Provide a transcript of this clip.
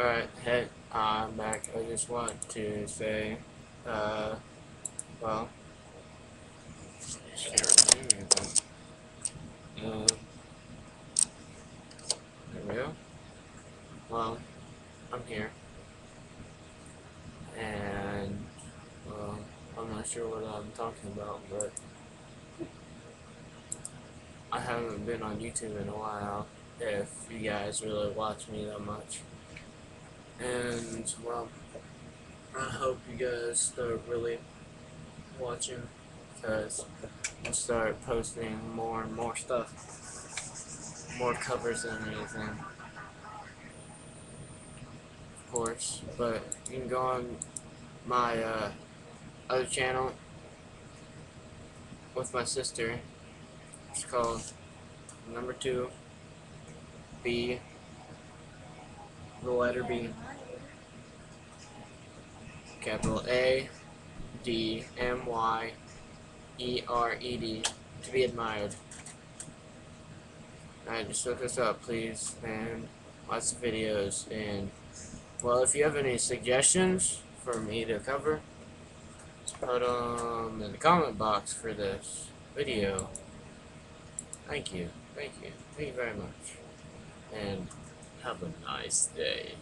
Alright, hey, I'm back. I just want to say, uh, well, there we go. Well, I'm here. And, well, I'm not sure what I'm talking about, but I haven't been on YouTube in a while, if you guys really watch me that much. And, well, I hope you guys start really watching, because I'll start posting more and more stuff. More covers than anything. Of course, but you can go on my uh, other channel with my sister. It's called number two B the letter B capital A D M Y E R E D to be admired. Alright, just look us up please and lots of videos and well if you have any suggestions for me to cover put them in the comment box for this video. Thank you. Thank you. Thank you very much. And have a nice day.